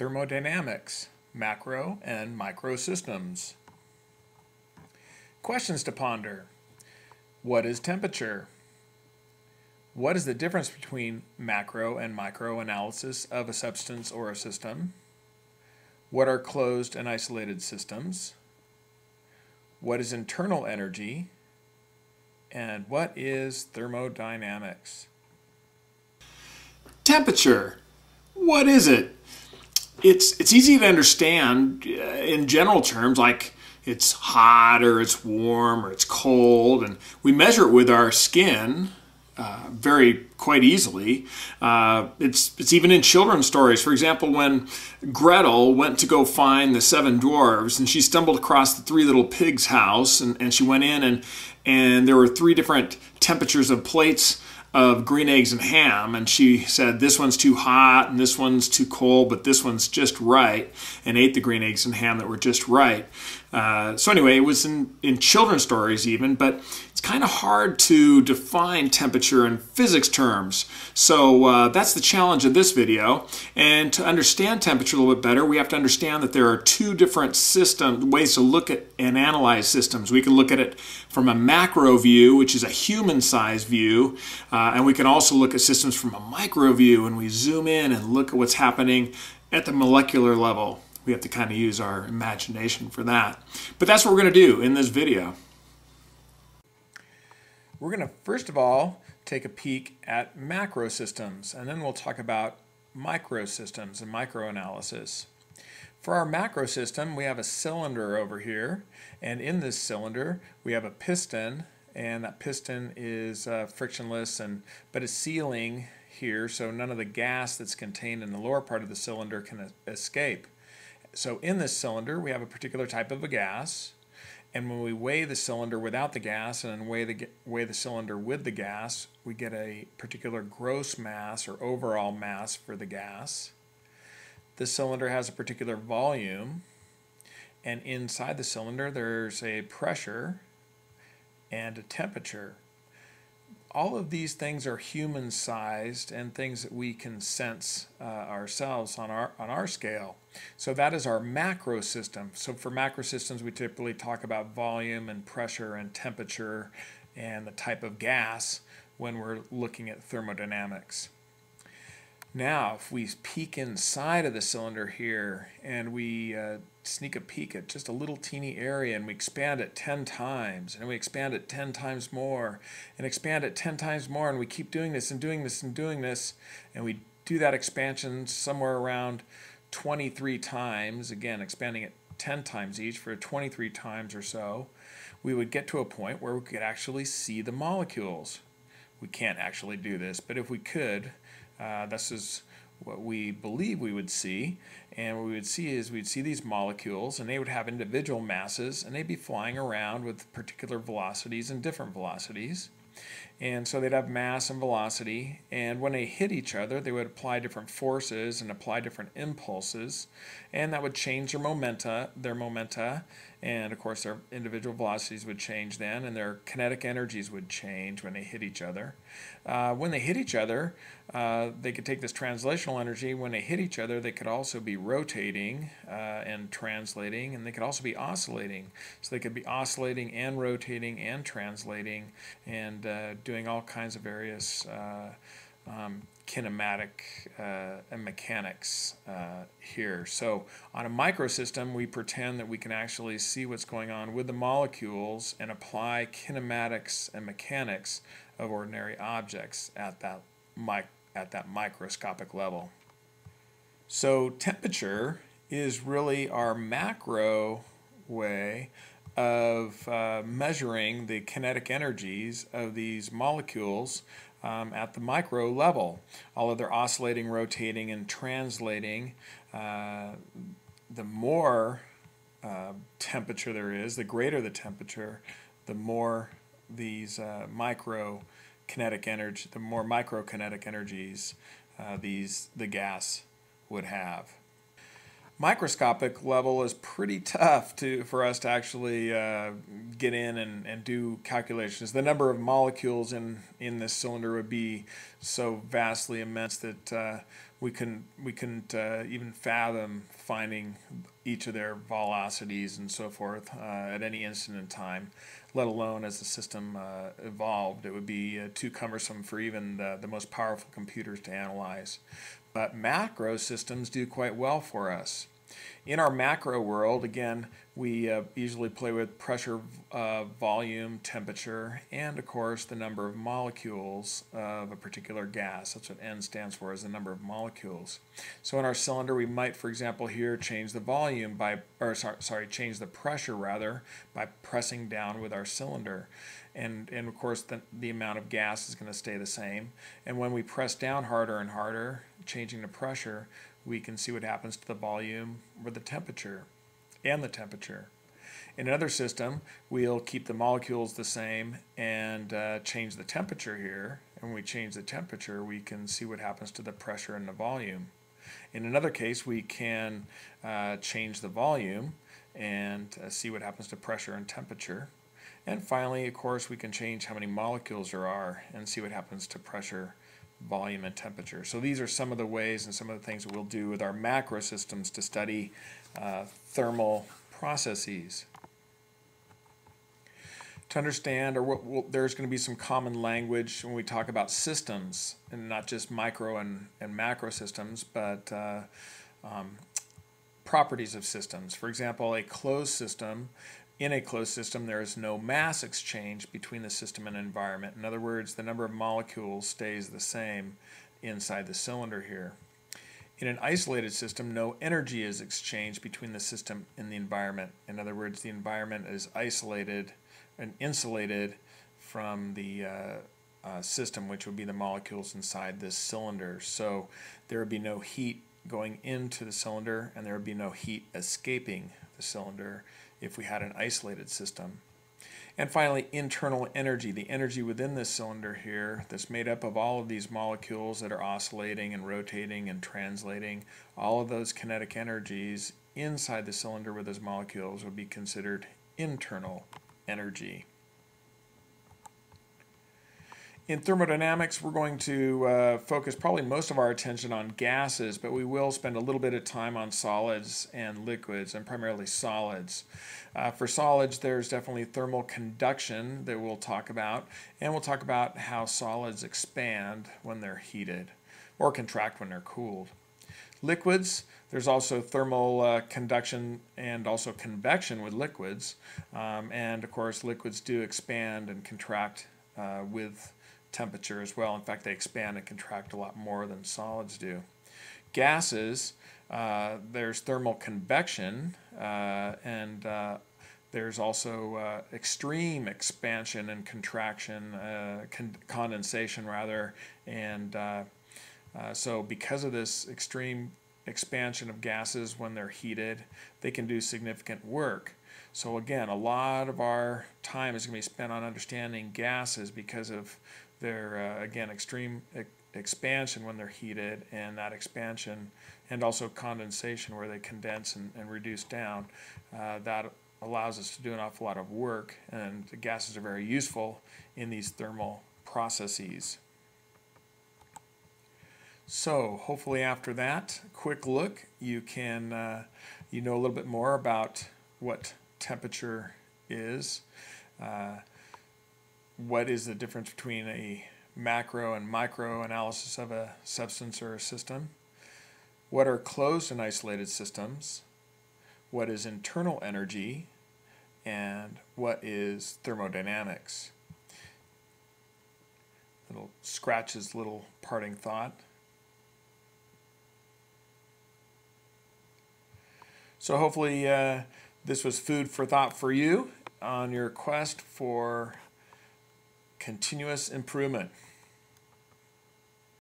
thermodynamics, macro and micro systems. Questions to ponder. What is temperature? What is the difference between macro and micro analysis of a substance or a system? What are closed and isolated systems? What is internal energy? And what is thermodynamics? Temperature. What is it? It's, it's easy to understand uh, in general terms, like it's hot or it's warm or it's cold, and we measure it with our skin uh, very quite easily. Uh, it's it's even in children's stories. For example, when Gretel went to go find the seven dwarves, and she stumbled across the three little pigs' house, and, and she went in, and and there were three different temperatures of plates of green eggs and ham and she said this one's too hot and this one's too cold but this one's just right and ate the green eggs and ham that were just right uh, so anyway it was in, in children's stories even but it's kind of hard to define temperature in physics terms. So uh, that's the challenge of this video. And to understand temperature a little bit better we have to understand that there are two different system ways to look at and analyze systems. We can look at it from a macro view which is a human size view uh, and we can also look at systems from a micro view and we zoom in and look at what's happening at the molecular level. We have to kind of use our imagination for that. But that's what we're going to do in this video. We're going to first of all take a peek at macro systems and then we'll talk about micro systems and microanalysis. For our macro system, we have a cylinder over here, and in this cylinder, we have a piston and that piston is uh, frictionless and but it's sealing here so none of the gas that's contained in the lower part of the cylinder can escape. So in this cylinder we have a particular type of a gas and when we weigh the cylinder without the gas and then weigh the, weigh the cylinder with the gas we get a particular gross mass or overall mass for the gas. This cylinder has a particular volume and inside the cylinder there's a pressure and a temperature. All of these things are human sized and things that we can sense uh, ourselves on our, on our scale. So that is our macro system. So for macro systems, we typically talk about volume and pressure and temperature and the type of gas when we're looking at thermodynamics. Now, if we peek inside of the cylinder here and we uh, sneak a peek at just a little teeny area and we expand it 10 times and we expand it 10 times more and expand it 10 times more and we keep doing this and doing this and doing this and we do that expansion somewhere around 23 times, again expanding it 10 times each for 23 times or so, we would get to a point where we could actually see the molecules. We can't actually do this, but if we could, uh, this is what we believe we would see. And what we would see is we'd see these molecules and they would have individual masses and they'd be flying around with particular velocities and different velocities. And so they'd have mass and velocity, and when they hit each other, they would apply different forces and apply different impulses, and that would change their momenta, their momenta, and of course their individual velocities would change then, and their kinetic energies would change when they hit each other. Uh, when they hit each other, uh, they could take this translational energy. When they hit each other, they could also be rotating uh, and translating, and they could also be oscillating. So they could be oscillating and rotating and translating and uh, doing all kinds of various uh, um, kinematic uh, and mechanics uh, here. So on a microsystem, we pretend that we can actually see what's going on with the molecules and apply kinematics and mechanics of ordinary objects at that, at that microscopic level. So temperature is really our macro way of uh, measuring the kinetic energies of these molecules um, at the micro level. All of their oscillating, rotating, and translating, uh, the more uh, temperature there is, the greater the temperature, the more these uh, micro kinetic energy, the more microkinetic energies uh, these the gas would have. Microscopic level is pretty tough to for us to actually uh, get in and, and do calculations. The number of molecules in, in this cylinder would be so vastly immense that uh, we couldn't we couldn't uh, even fathom finding each of their velocities and so forth uh, at any instant in time. Let alone as the system uh, evolved, it would be uh, too cumbersome for even the, the most powerful computers to analyze. But macro systems do quite well for us. In our macro world, again, we uh, usually play with pressure, uh, volume, temperature, and of course the number of molecules of a particular gas. That's what N stands for, is the number of molecules. So in our cylinder, we might, for example, here change the volume by, or sorry, sorry change the pressure rather, by pressing down with our cylinder. And, and of course, the, the amount of gas is going to stay the same. And when we press down harder and harder, changing the pressure, we can see what happens to the volume or the temperature and the temperature. In another system, we'll keep the molecules the same and uh, change the temperature here. And when we change the temperature, we can see what happens to the pressure and the volume. In another case, we can uh, change the volume and uh, see what happens to pressure and temperature. And finally, of course, we can change how many molecules there are and see what happens to pressure volume and temperature. So these are some of the ways and some of the things we'll do with our macro systems to study uh, thermal processes. To understand, or what, there's going to be some common language when we talk about systems, and not just micro and, and macro systems, but uh, um, properties of systems. For example, a closed system in a closed system, there is no mass exchange between the system and environment. In other words, the number of molecules stays the same inside the cylinder here. In an isolated system, no energy is exchanged between the system and the environment. In other words, the environment is isolated and insulated from the uh, uh, system, which would be the molecules inside this cylinder. So there would be no heat going into the cylinder and there would be no heat escaping the cylinder if we had an isolated system. And finally, internal energy, the energy within this cylinder here that's made up of all of these molecules that are oscillating and rotating and translating, all of those kinetic energies inside the cylinder with those molecules would be considered internal energy. In thermodynamics, we're going to uh, focus probably most of our attention on gases, but we will spend a little bit of time on solids and liquids, and primarily solids. Uh, for solids, there's definitely thermal conduction that we'll talk about, and we'll talk about how solids expand when they're heated or contract when they're cooled. Liquids, there's also thermal uh, conduction and also convection with liquids, um, and of course, liquids do expand and contract uh, with temperature as well. In fact, they expand and contract a lot more than solids do. Gases, uh, there's thermal convection, uh, and uh, there's also uh, extreme expansion and contraction, uh, con condensation rather, and uh, so because of this extreme expansion of gases when they're heated, they can do significant work. So again, a lot of our time is going to be spent on understanding gases because of their, uh, again, extreme e expansion when they're heated, and that expansion, and also condensation where they condense and, and reduce down, uh, that allows us to do an awful lot of work, and the gases are very useful in these thermal processes. So hopefully after that quick look, you can uh, you know a little bit more about what temperature is. Uh, what is the difference between a macro and micro analysis of a substance or a system? What are closed and isolated systems? What is internal energy? And what is thermodynamics? Little scratches little parting thought. So hopefully uh, this was food for thought for you on your quest for continuous improvement.